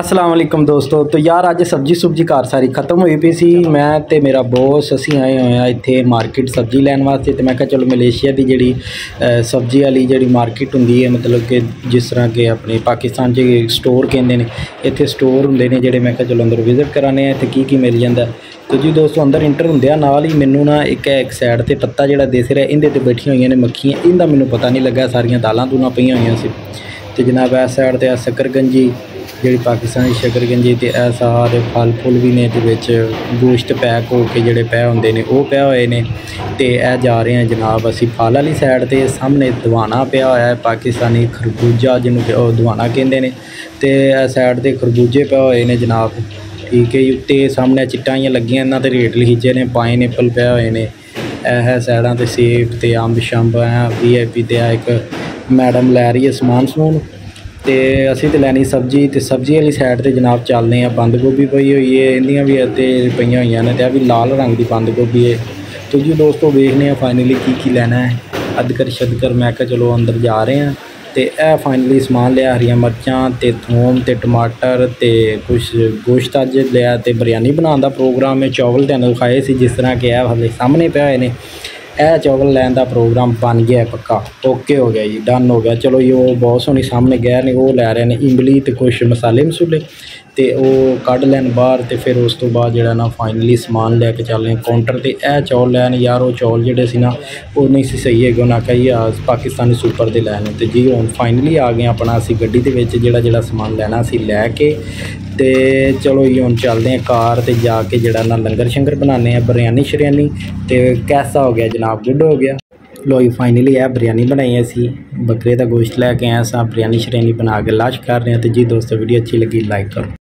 ਅਸਲਾਮ ਵਾਲੇਕੁਮ ਦੋਸਤੋ, ਤੇ ਯਾਰ ਅੱਜ ਸਬਜੀ ਸੁਬਜੀ ਘਰ ਸਾਰੀ ਖਤਮ ਹੋਈ ਪਈ ਸੀ। ਮੈਂ ਤੇ ਮੇਰਾ ਬੌਸ ਅਸੀਂ ਆਏ ਹੋਏ ਆ ਇੱਥੇ ਮਾਰਕੀਟ ਸਬਜੀ ਲੈਣ ਵਾਸਤੇ ਤੇ ਮੈਂ ਕਿਹਾ ਚਲੋ ਮਲੇਸ਼ੀਆ ਦੀ ਜਿਹੜੀ ਸਬਜੀ ਵਾਲੀ ਜਿਹੜੀ ਮਾਰਕੀਟ ਹੁੰਦੀ ਹੈ, ਮਤਲਬ ਕਿ ਜਿਸ ਤਰ੍ਹਾਂ ਕਿ ਆਪਣੇ ਪਾਕਿਸਤਾਨ 'ਚ ਸਟੋਰ ਕਹਿੰਦੇ ਨੇ, ਇੱਥੇ ਸਟੋਰ ਹੁੰਦੇ ਨੇ ਜਿਹੜੇ ਮੈਂ ਕਿਹਾ ਚਲੋ ਅੰਦਰ ਵਿਜ਼ਿਟ ਕਰਾਣੇ ਆ ਇੱਥੇ ਕੀ ਕੀ ਮਿਲ ਜਾਂਦਾ। ਤੇ ਜੀ ਦੋਸਤੋ, ਅੰਦਰ ਇੰਟਰ ਹੁੰਦਿਆਂ ਨਾਲ ਹੀ ਮੈਨੂੰ ਨਾ ਇੱਕ ਇੱਕ ਸਾਈਡ ਤੇ ਪੱਤਾ ਜਿਹੜਾ ਦਿਸ ਰਿਹਾ, ਇਹਦੇ ਤੇ ਬੈਠੀਆਂ ਹੋਈਆਂ ਨੇ ਮੱਖੀਆਂ, ਇਹਦਾ ਮੈਨੂੰ ਪਤਾ ਨਹੀਂ ਲੱਗਾ, ਸਾਰੀਆਂ ਦਾਲਾਂ ਦੂਲਾਂ ਪਈਆਂ ਹੋਈਆਂ ਸੀ। ਤੇ ਜਨਾਬ, ਇਸ ਸਾਈਡ ਤੇ ਆ ਸ਼ਕਰਗੰਜੀ ਜਿਹੜੀ ਪਾਕਿਸਤਾਨੀ ਸ਼ਕਰਗੰਜੀ ਤੇ ਇਹ ਸਾਰੇ ਫਲ ਫੁੱਲ ਵੀ ਨੇ ਤੇ ਵਿੱਚ, ਗੋਸ਼ਤ ਪੈਕ ਹੋ ਕੇ ਜਿਹੜੇ ਪਏ ਹੁੰਦੇ ਨੇ, ਉਹ ਪਏ ਹੋਏ ਨੇ ਤੇ ਇਹ ਜਾ ਰਹੇ ਹਾਂ ਜਨਾਬ, ਅਸੀਂ ਫਲ ਵਾਲੀ ਸਾਈਡ ਤੇ ਸਾਹਮਣੇ ਦਵਾਨਾ ਪਿਆ ਹੋਇਆ ਹੈ, ਪਾਕਿਸਤਾਨੀ ਖਰਬੂਜਾ ਜਿਹਨੂੰ ਕਿ ਉਹ ਦਵਾਨਾ ਕਹਿੰਦੇ ਨੇ ਤੇ ਇਹ ਸਾਈਡ ਤੇ ਖਰਬੂਜੇ ਪਏ ਹੋਏ ਨੇ ਜਨਾਬ। ਠੀਕ ਹੈ ਜੀ, ਉੱਤੇ ਸਾਹਮਣੇ ਚਿੱਟਾਈਆਂ ਲੱਗੀਆਂ, ਇਹਨਾਂ ਤੇ ਰੇਟ ਲਿਖੇ ਨੇ ਪਾਈਨਐਪਲ ਪਏ ਹੋਏ ਨੇ। ਇਹ ਹੈ ਸਾਈਡਾਂ ਤੇ ਸੇਬ ਤੇ ਅੰਬ ਸ਼ੰਬ ਆ ਵੀਆਈਪੀ ਤੇ ਆ ਇੱਕ ਮੈਡਮ ਲੈ ਰਹੀ ਹੈ ਸਮਾਨ ਸਮੂਨ। ਤੇ ਅਸੀਂ ਤੇ ਲੈਣੀ ਸਬਜ਼ੀ ਤੇ ਸਬਜ਼ੀ ਵਾਲੀ ਸਾਈਡ ਤੇ ਜਨਾਬ ਚੱਲਦੇ ਆ ਬੰਦ ਗੋਭੀ ਪਈ ਹੋਈ ਹੈ ਇਹਦੀਆਂ ਵੀ ਇੱਥੇ ਪਈਆਂ ਹੋਈਆਂ ਨੇ ਤੇ ਆ ਵੀ ਲਾਲ ਰੰਗ ਦੀ ਬੰਦ ਗੋਭੀ ਹੈ ਤੇ ਜੀ ਦੋਸਤੋ ਵੇਖਨੇ ਆ ਫਾਈਨਲੀ ਕੀ ਕੀ ਲੈਣਾ ਹੈ। ਅਦਕਰ ਸ਼ਦਕਰ ਮੈਂ ਕਿਹਾ ਚਲੋ ਅੰਦਰ ਜਾ ਰਹੇ ਆ ਤੇ ਇਹ ਫਾਈਨਲੀ ਸਮਾਨ ਲਿਆ ਹਰੀਆਂ ਮਿਰਚਾਂ ਤੇ ਥੂਮ ਤੇ ਟਮਾਟਰ ਤੇ ਕੁਝ ਗੋਸ਼ਤ ਅੱਜ ਲਿਆ ਤੇ ਬਿਰਿਆਨੀ ਬਣਾਉਣ ਦਾ ਪ੍ਰੋਗਰਾਮ ਹੈ। ਚਾਵਲ ਤੁਹਾਨੂੰ ਖਾਏ ਸੀ ਜਿਸ ਤਰ੍ਹਾਂ ਕਿ ਇਹ ਹਲੇ ਸਾਹਮਣੇ ਪਿਆ ਹੋਏ ਨੇ। ਇਹ ਚਾਵਲ ਲੈਣ ਦਾ ਪ੍ਰੋਗਰਾਮ ਬਣ ਗਿਆ ਪੱਕਾ। ਓਕੇ ਹੋ ਗਿਆ ਜੀ, ਡਨ ਹੋ ਗਿਆ। ਚਲੋ ਜੀ, ਉਹ ਬਹੁਤ ਸੋਹਣੀ ਸਾਹਮਣੇ ਗਏ ਨੇ, ਉਹ ਲੈ ਰਹੇ ਨੇ ਇਮਲੀ ਤੇ ਕੁਝ ਮਸਾਲੇ ਮਸੂਲੇ। ਤੇ ਉਹ ਕੱਢ ਲੈਣ ਬਾਹਰ ਤੇ ਫਿਰ ਉਸ ਤੋਂ ਬਾਅਦ ਜਿਹੜਾ ਨਾ ਫਾਈਨਲੀ ਸਮਾਨ ਲੈ ਕੇ ਚੱਲੇ ਕਾਊਂਟਰ ਤੇ। ਇਹ ਚੌਲ ਲੈਣ ਯਾਰ, ਉਹ ਚੌਲ ਜਿਹੜੇ ਸੀ ਨਾ, ਉਹ ਨਹੀਂ ਸੀ ਸਹੀ ਹੈਗੇ, ਉਹਨਾਂ ਕਹੀ ਆ, ਪਾਕਿਸਤਾਨੀ ਸੁਪਰ ਦੇ ਲੈਣੇ ਤੇ। ਜੀ, ਹੁਣ ਫਾਈਨਲੀ ਆ ਗਏ ਆਪਣਾ ਅਸੀਂ ਗੱਡੀ ਦੇ ਵਿੱਚ ਜਿਹੜਾ ਜਿਹੜਾ ਸਮਾਨ ਲੈਣਾ ਸੀ ਲੈ ਕੇ। ਤੇ ਚਲੋ ਜੀ, ਹੁਣ ਚੱਲਦੇ ਹਾਂ ਕਾਰ ਤੇ ਜਾ ਕੇ ਜਿਹੜਾ ਨਾ ਲੰਗਰ ਸ਼ੰਗਰ ਬਣਾਉਂਦੇ ਆ ਬਿਰਿਆਨੀ ਸ਼ਰਿਆਨੀ ਤੇ ਕੈਸਾ ਹੋ ਗਿਆ ਜਨਾਬ ਗੁੱਡ ਹੋ ਗਿਆ। ਲੋ ਜੀ ਫਾਈਨਲੀ ਇਹ ਬਿਰਿਆਨੀ ਬਣਾਈ ਅਸੀਂ, ਬੱਕਰੇ ਦਾ ਗੋਸ਼ਤ ਲੈ ਕੇ ਆਏ ਸਾਂ ਬਿਰਿਆਨੀ ਸ਼ਰਿਆਨੀ ਬਣਾ ਕੇ ਲਾਸ਼ ਕਰ ਰਹੇ ਹਾਂ ਤੇ ਜੀ ਦੋਸਤੋ ਵੀਡੀਓ ਅੱਛੀ ਲੱਗੀ ਲਾਈਕ ਕਰੋ।